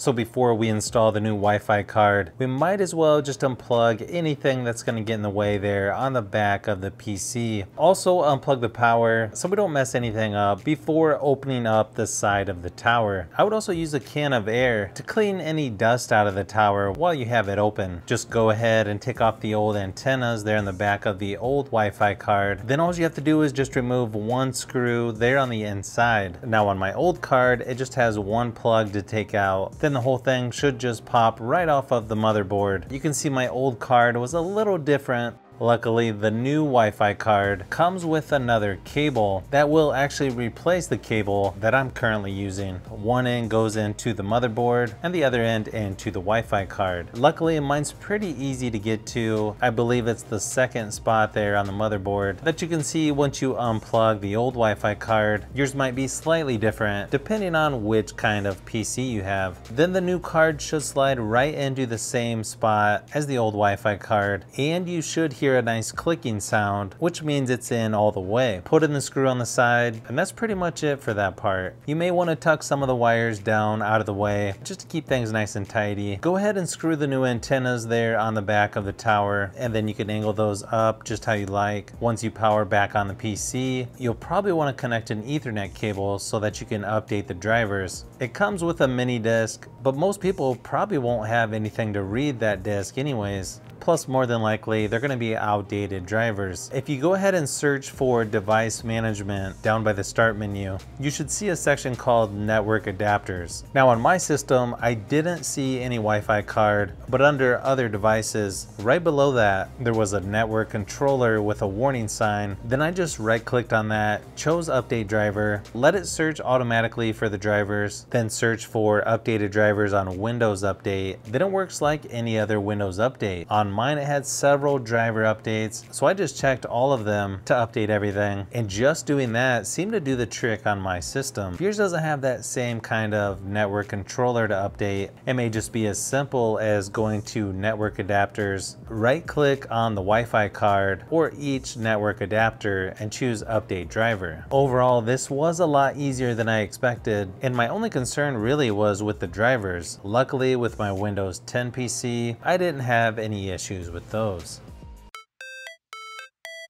So before we install the new Wi-Fi card, we might as well just unplug anything that's gonna get in the way there on the back of the PC. Also unplug the power so we don't mess anything up before opening up the side of the tower. I would also use a can of air to clean any dust out of the tower while you have it open. Just go ahead and take off the old antennas there in the back of the old Wi-Fi card. Then all you have to do is just remove one screw there on the inside. Now on my old card, it just has one plug to take out. Then the whole thing should just pop right off of the motherboard. You can see my old card was a little different Luckily, the new Wi-Fi card comes with another cable that will actually replace the cable that I'm currently using. One end goes into the motherboard and the other end into the Wi-Fi card. Luckily, mine's pretty easy to get to. I believe it's the second spot there on the motherboard that you can see once you unplug the old Wi-Fi card. Yours might be slightly different depending on which kind of PC you have. Then the new card should slide right into the same spot as the old Wi-Fi card and you should hear hear a nice clicking sound, which means it's in all the way. Put in the screw on the side, and that's pretty much it for that part. You may want to tuck some of the wires down out of the way, just to keep things nice and tidy. Go ahead and screw the new antennas there on the back of the tower, and then you can angle those up just how you like. Once you power back on the PC, you'll probably want to connect an ethernet cable so that you can update the drivers. It comes with a mini disc, but most people probably won't have anything to read that disc anyways. Plus, more than likely, they're gonna be outdated drivers. If you go ahead and search for device management down by the start menu, you should see a section called network adapters. Now on my system, I didn't see any Wi-Fi card, but under other devices, right below that, there was a network controller with a warning sign. Then I just right clicked on that, chose update driver, let it search automatically for the drivers, then search for updated drivers on Windows Update. Then it works like any other Windows Update. On mine it had several driver updates, so I just checked all of them to update everything. And just doing that seemed to do the trick on my system. Yours doesn't have that same kind of network controller to update, it may just be as simple as going to network adapters, right click on the Wi-Fi card or each network adapter and choose update driver. Overall, this was a lot easier than I expected, and my only concern really was with the drivers. Luckily, with my Windows 10 PC, I didn't have any issues with those.